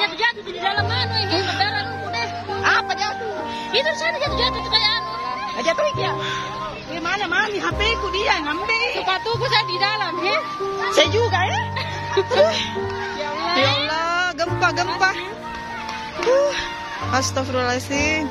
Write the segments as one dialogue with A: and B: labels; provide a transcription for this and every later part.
A: jatuh-jatuh di dalam anu ini berdarah lu deh.
B: Apa jatuh?
A: Itu sana jatuh-jatuh tuh kayak anu.
B: Nah, jatuh ya? Di mana mami HP ku dia ngambil.
A: Suka tunggu saya di dalam, he.
B: Saya juga ya.
A: Ya Allah.
B: Ya Allah, gempa gempa. Uh, Astagfirullahaladzim.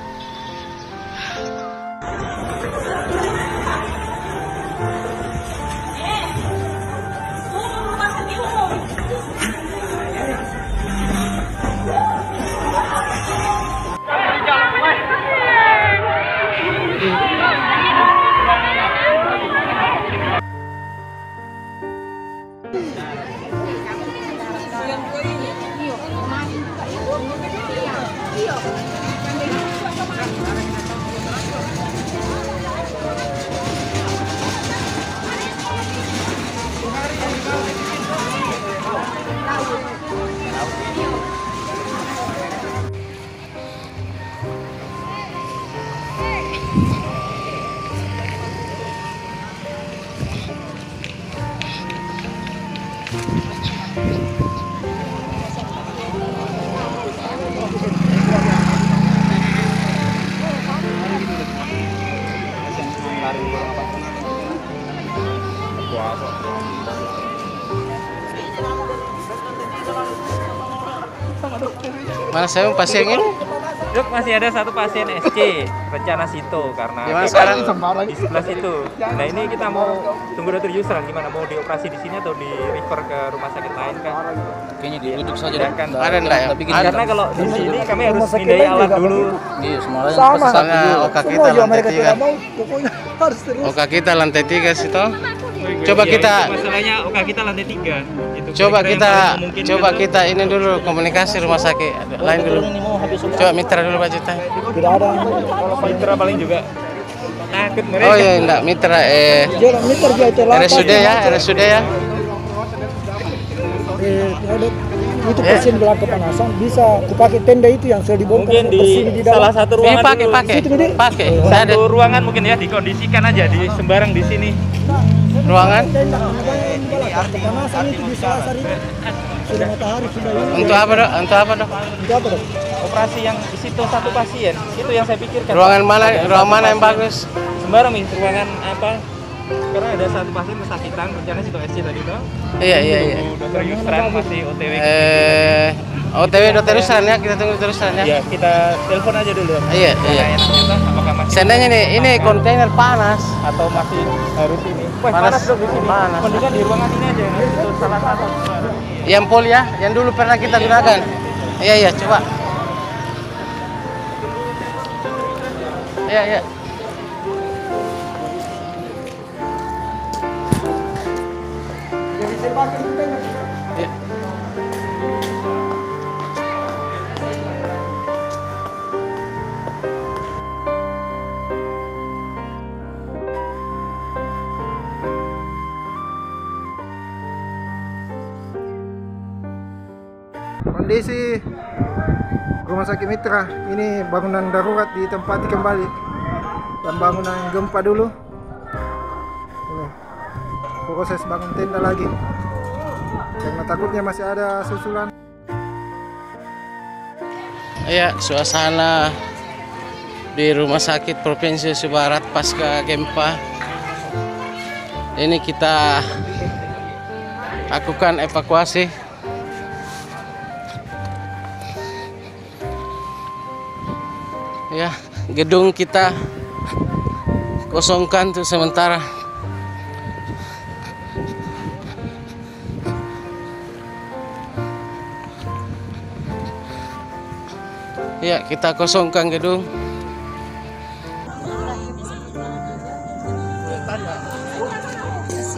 C: Mana saya pasien ini?
D: Dok masih ada satu pasien SC rencana situ karena
C: Gimana sekarang?
D: di sebelah situ. Nah ini kita mau tunggu dokter Yusran gimana mau dioperasi di sini atau di refer ke rumah sakit lain kan?
E: Kayaknya duduk saja
D: Ya
E: dah.
D: kan.
C: Ada enggak ya?
E: Tapi
D: Karena kalau di sini kami harus mindai alat dulu.
E: Iya, semuanya
F: Sama.
C: Soalnya oka kita lantai tiga.
F: tidak mau, pokoknya harus terus.
C: Oka kita lantai tiga situ. Coba
D: Ya,
C: kita
D: itu masalahnya oka kita lantai tiga. Itu
C: coba
D: yang
C: kita coba
D: tuh.
C: kita ini dulu komunikasi rumah sakit lain dulu. Coba mitra dulu Pak Juta.
F: Tidak ada.
D: kalau Mitra paling juga takut mereka.
C: Oh iya enggak mitra eh
F: meter dia itu.
C: RSUD ya, RSUD ya.
F: Eh, ada itu pasien bilang kepanasan bisa kupakai tenda itu yang sudah dibongkar
D: Mungkin di
F: di
D: salah
F: dalam.
D: satu
C: Ini
D: ruangan
C: pakai
D: dulu.
C: pakai pakai. Saya ada
D: Satu ruangan mungkin ya dikondisikan aja di sembarang di sini.
C: Ruangan.
F: Sudah matahari sudah
C: untuk apa dok? Untuk apa dok?
F: Itu apa dok?
D: Operasi yang di situ satu pasien itu yang saya pikirkan.
C: Ruangan mana? Ruangan mana yang bagus?
D: Sembarang nih ruangan apa? Karena ada satu pasien kesakitan, rencana situ SC tadi tuh.
C: Iya iya iya.
D: Dokter Yusran masih OTW.
C: Eh, OTW dokter Ruslan ya, kita tunggu dokter Ruslan ya.
D: Ya kita telepon aja dulu.
C: Iya, iya.
D: Masih
C: Seandainya nih, ini kontainer panas.
D: atau masih harus ini? Wah,
C: Panas.
D: panas, dong di sini.
C: Panas.
D: Mendingan di ruangan ini aja. Itu salah satu.
C: Yang pol ya, yang dulu pernah kita gunakan. Iya iya, coba. Iya iya. Iya.
F: Kondisi Rumah Sakit Mitra ini bangunan darurat ditempati kembali dan bangunan gempa dulu. Ini proses bangun tenda lagi karena takutnya masih ada susulan.
C: Iya, suasana di Rumah Sakit Provinsi Sumatera Barat pasca gempa. Ini kita lakukan evakuasi. Ya, gedung kita kosongkan untuk sementara. Ya, kita kosongkan gedung.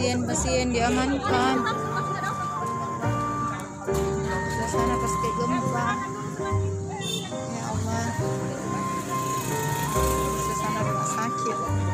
G: pasien-pasien diamankan. Suasana pasti gempa. Ya Allah. Suasana rumah sakit.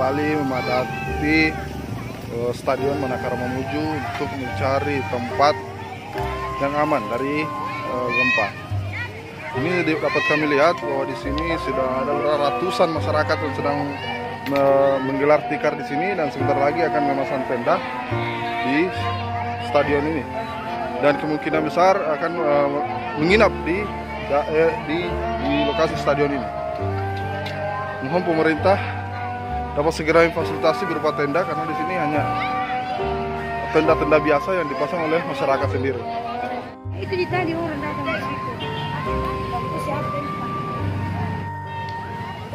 H: Kembali memadati eh, Stadion Manakara Mamuju untuk mencari tempat yang aman dari eh, gempa. Ini dapat kami lihat bahwa di sini sudah ada ratusan masyarakat yang sedang me- menggelar tikar di sini dan sebentar lagi akan memasang tenda di stadion ini dan kemungkinan besar akan eh, menginap di di di lokasi stadion ini. Mohon pemerintah dapat segera memfasilitasi berupa tenda karena di sini hanya tenda-tenda biasa yang dipasang oleh masyarakat sendiri.
A: Itu di tadi orang datang ke situ.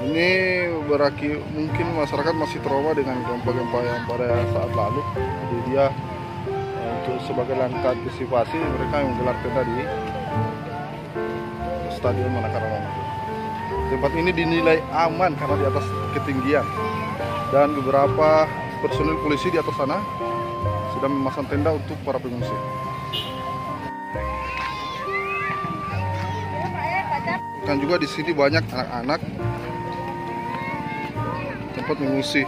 H: Ini berarti mungkin masyarakat masih trauma dengan gempa-gempa yang pada saat lalu. Jadi dia eh, untuk sebagai langkah antisipasi mereka yang menggelar tenda di Stadion Manakara. Tempat ini dinilai aman karena di atas ketinggian dan beberapa personil polisi di atas sana sudah memasang tenda untuk para pengungsi. Dan juga di sini banyak anak-anak tempat mengungsi